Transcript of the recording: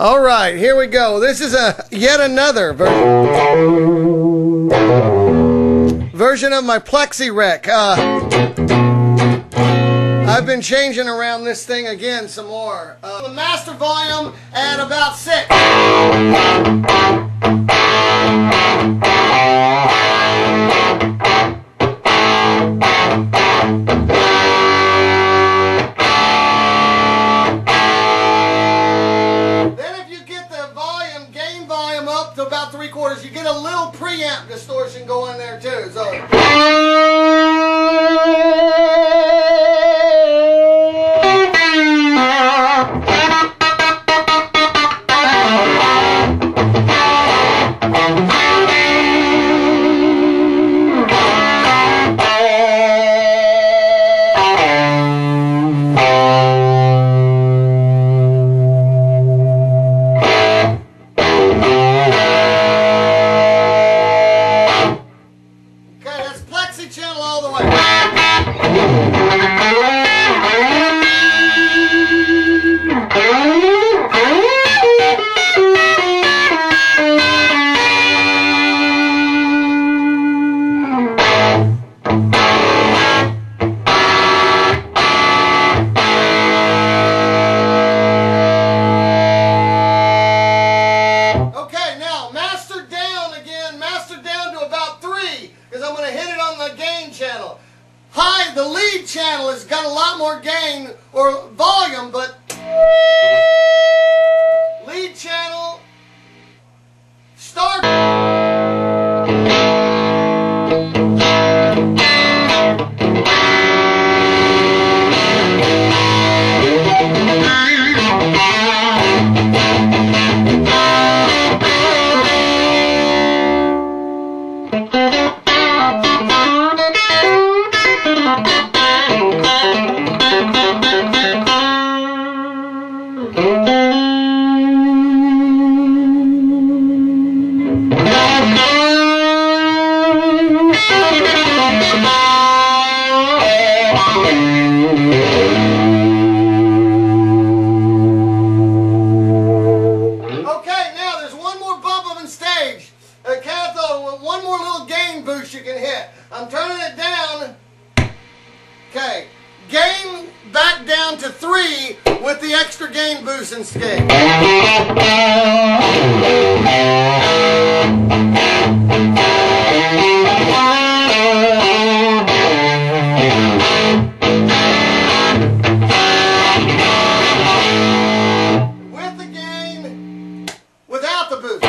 All right, here we go. This is a yet another version version of my Plexi-wreck. Uh, I've been changing around this thing again some more. Uh, the master volume at about six. Preamp distortion going there too. So. High, the lead channel has got a lot more gain or volume, but lead channel start. Stage. Uh, one more little gain boost you can hit. I'm turning it down. down to three with the extra gain boost and scale. without the boost.